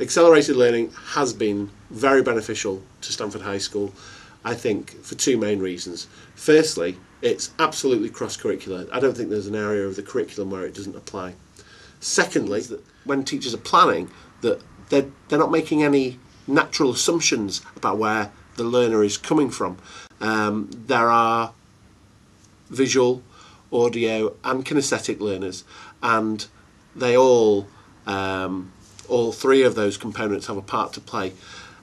accelerated learning has been very beneficial to Stamford High School, I think, for two main reasons. Firstly, it's absolutely cross curricular. I don't think there's an area of the curriculum where it doesn't apply. Secondly, when teachers are planning, that they're, they're not making any natural assumptions about where the learner is coming from. Um, there are visual, audio, and kinesthetic learners, and they all, um, all three of those components have a part to play.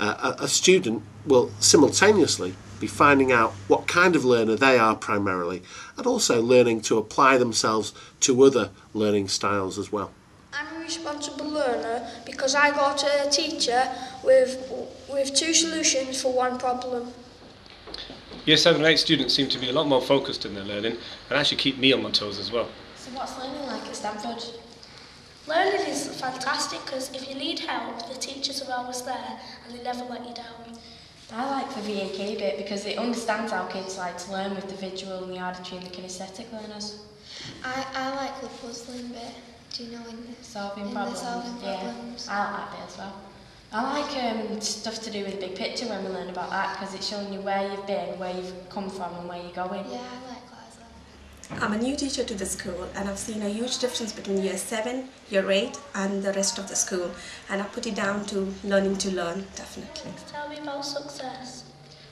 Uh, a, a student will simultaneously be finding out what kind of learner they are primarily, and also learning to apply themselves to other learning styles as well. I'm a responsible learner because I got a teacher with, with two solutions for one problem. Year 7 and 8 students seem to be a lot more focused in their learning and actually keep me on my toes as well. So what's learning like at Stamford? Learning is fantastic because if you need help, the teachers are always there and they never let you down. I like the VAK bit because it understands how kids like to learn with the visual and the auditory and the kinesthetic learners. I, I like the puzzling bit. Do you know in the Solving in problems. The solving yeah. I like that bit as well. I like um, stuff to do with the big picture when we learn about that because it's showing you where you've been, where you've come from and where you're going. Yeah, I like that as well. I'm a new teacher to the school and I've seen a huge difference between year 7, year 8 and the rest of the school and I put it down to learning to learn, definitely. Tell me about success.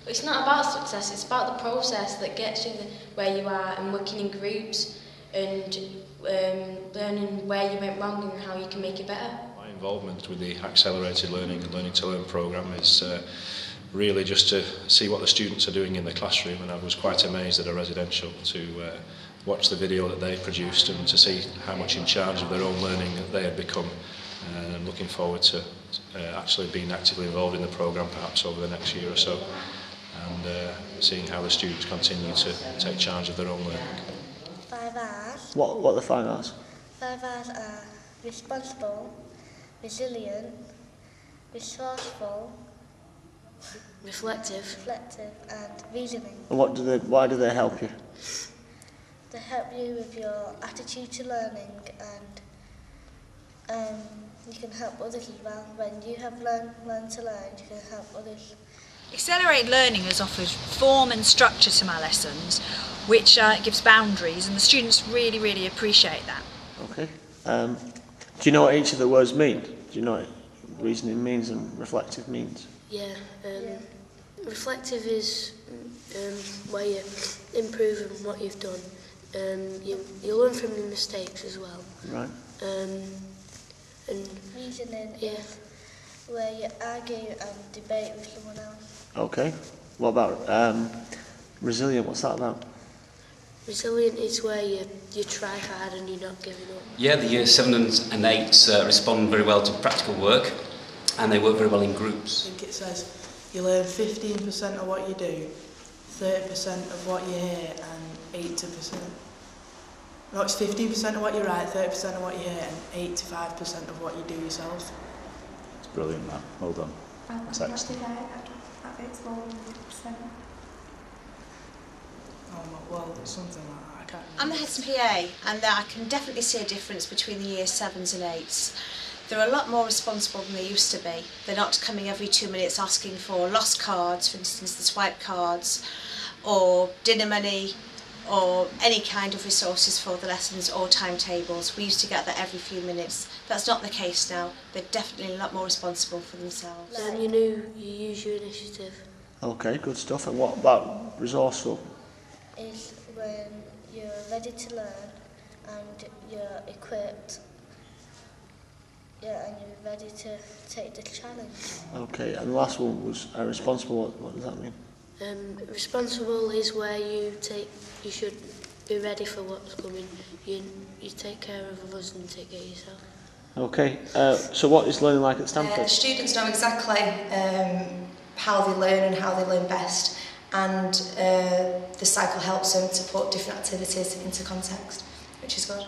It's not about success, it's about the process that gets you where you are and working in groups and um, learning where you went wrong and how you can make it better. My involvement with the Accelerated Learning and Learning to Learn programme is uh, really just to see what the students are doing in the classroom and I was quite amazed at a residential to uh, watch the video that they produced and to see how much in charge of their own learning that they had become and I'm looking forward to uh, actually being actively involved in the programme perhaps over the next year or so and uh, seeing how the students continue to take charge of their own learning. Five R's. What, what are the five R's? Five R's are responsible, resilient, resourceful, Reflective. reflective, and reasoning. And what do they, why do they help you? They help you with your attitude to learning and um, you can help others as well. When you have learned, learned to learn, you can help others. Accelerated learning has offered form and structure to my lessons, which uh, gives boundaries, and the students really, really appreciate that. Okay. Um, do you know what each of the words mean? Do you know what reasoning means and reflective means? Yeah, um, reflective is um, where you improve on what you've done. Um, you, you learn from your mistakes as well. Right. Um, and Reasoning Yeah. is where you argue and debate with someone else. Okay. What about um, resilient? What's that about? resilient is where you, you try hard and you're not giving up. Yeah, the year seven and and eight uh, respond very well to practical work, and they work very well in groups. I think it says you learn 15% of what you do, 30% of what you hear, and 80%. No, it's 15% of what you write, 30% of what you hear, and 85% of what you do yourself. It's brilliant, that. Well done. That's excellent. Oh, well, something like that. I can't I'm the head PA and I can definitely see a difference between the year sevens and eights. They're a lot more responsible than they used to be. They're not coming every two minutes asking for lost cards, for instance the swipe cards, or dinner money, or any kind of resources for the lessons or timetables. We used to get that every few minutes. That's not the case now. They're definitely a lot more responsible for themselves. And you know you use your initiative. Okay, good stuff. And what about resourceful? Is when you're ready to learn and you're equipped yeah, and you're ready to take the challenge. Okay, and the last one was uh, responsible. What, what does that mean? Um, responsible is where you take, you should be ready for what's coming. You, you take care of others and take care of yourself. Okay, uh, so what is learning like at Stanford? Uh, students know exactly um, how they learn and how they learn best and uh, the cycle helps them to put different activities into context, which is good.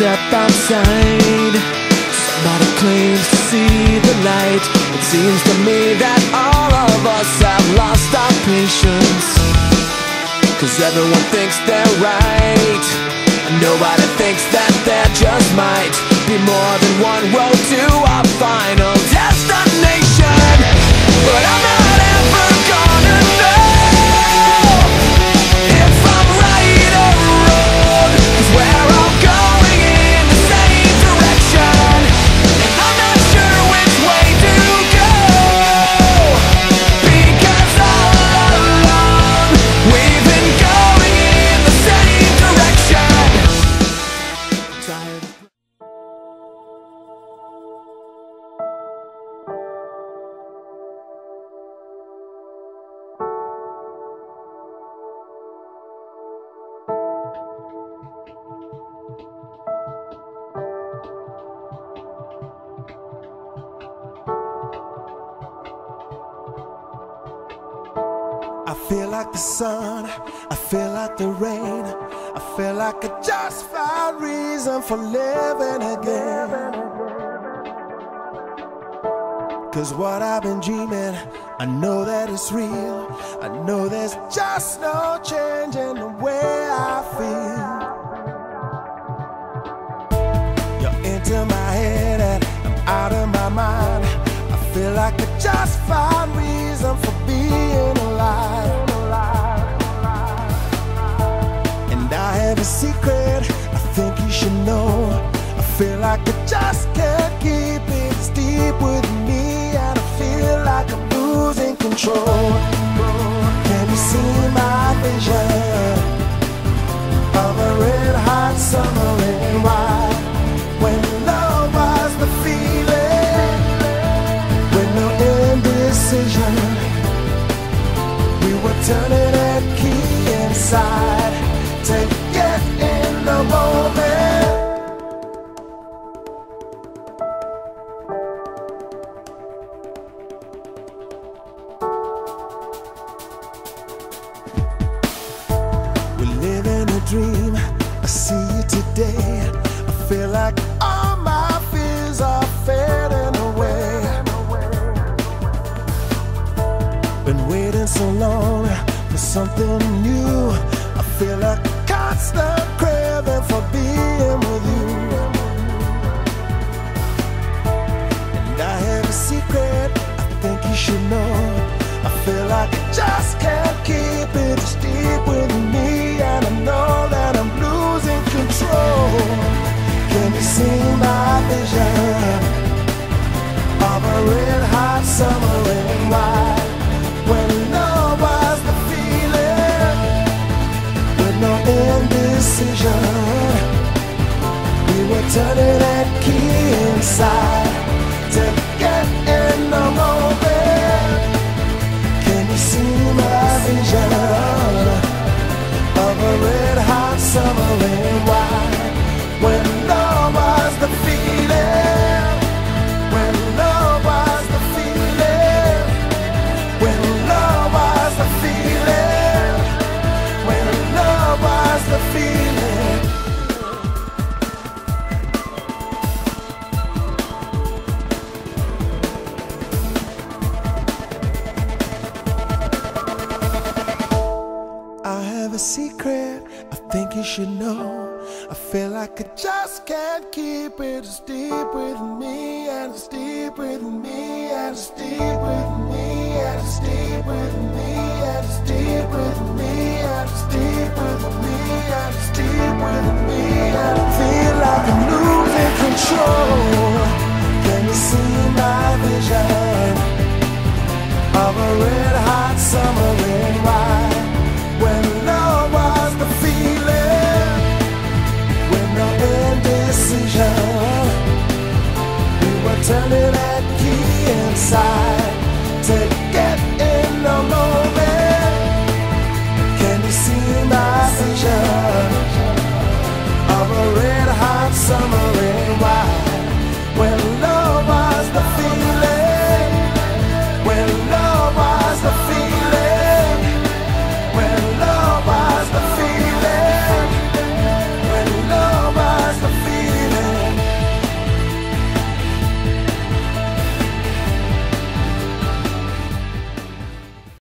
Step outside, somebody claims to see the light. It seems to me that all of us have lost our patience. Cause everyone thinks they're right. And nobody thinks that there just might be more than one road to our final destination. But I'm not like the sun, I feel like the rain. I feel like I just found reason for living again. Cause what I've been dreaming, I know that it's real. I know there's just no change in the way I feel. You're into my head and I'm out of my mind. I feel like I just found reason for being alive. A secret I think you should know. I feel like I just can't keep it it's deep with me, and I feel like I'm losing control. Something new. I feel like a constant craving for being with you. And I have a secret I think you should know. I feel like I just can't keep it it's deep with me, and I know that I'm losing control. Can you see my vision of a red hot summer in white? Indecision, we were turning that key inside to get in the moment. Can you see my vision of a red hot summer in secret I think you should know. I feel like I just can't keep it. It's deep with me, and it's deep with me, and it's deep with me, and it's deep with me, and it's deep with me, and it's deep with me, and it's deep with me, and I feel like I'm losing control. Can you see my vision of a red hot summer?